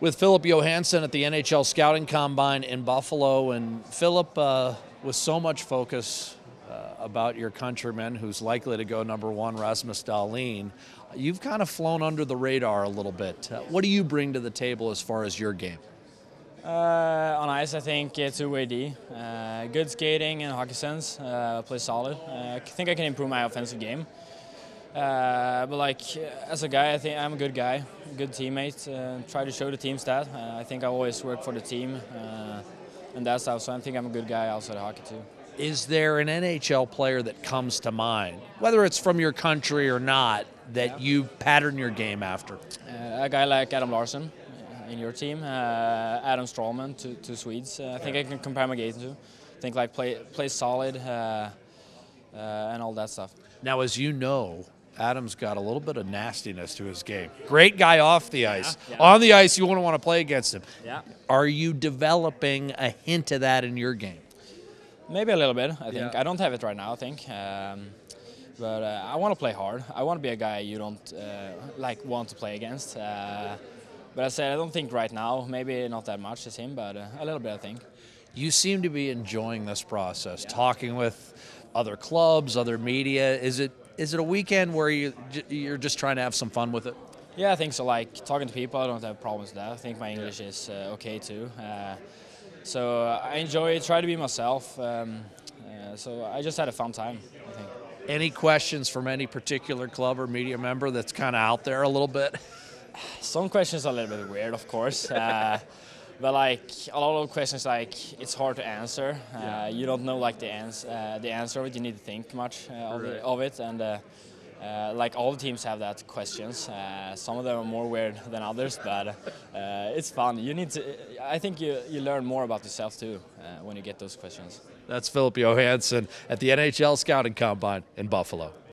with Filip Johansson at the NHL Scouting Combine in Buffalo. And Filip, uh, with so much focus uh, about your countryman who's likely to go number one, Rasmus Dahlin, you've kind of flown under the radar a little bit. Uh, what do you bring to the table as far as your game? Uh, on ice, I think it's two-way D. Uh, good skating and hockey sense. Uh, play solid. I think I can improve my offensive game. Uh, but like as a guy, I think I'm a good guy, good teammate. Uh, try to show the teams that. I think I always work for the team, and that's how. So I think I'm a good guy outside of hockey too. Is there an NHL player that comes to mind, whether it's from your country or not, that yeah. you pattern your game after? a guy like Adam Larsson in your team, uh, Anton Strålman to, to Swedes. Uh, I think I can compare my game to. I think like play play solid uh, and all that stuff. Now, as you know, Adam's got a little bit of nastiness to his game. Great guy off the ice. Yeah, yeah. On the ice, you wouldn't want to play against him. Yeah. Are you developing a hint of that in your game? Maybe a little bit. I think yeah. I don't have it right now. I think. Um, but uh, I want to play hard. I want to be a guy you don't uh, like want to play against. Uh, but I said I don't think right now. Maybe not that much as him, but uh, a little bit I think. You seem to be enjoying this process, talking with other clubs, other media. Is it is it a weekend where you you're just trying to have some fun with it? Yeah, I think so. Like talking to people, I don't have problems with that. I think my English is uh, okay too. Uh, so I enjoy it. Try to be myself. Um, uh, so I just had a fun time. I think. Any questions from any particular club or media member that's kind of out there a little bit? Some questions are a little bit weird, of course. Uh, but like a lot of questions, like it's hard to answer. Uh, yeah. You don't know like the answer, uh, the answer of it. You need to think much uh, of, right. of, it, and uh, uh, like all the teams have that questions. some of them are more weird than others, but it's fun. You need to. I think you you learn more about yourself too when you get those questions. That's Filip Johansson at the NHL Scouting Combine in Buffalo.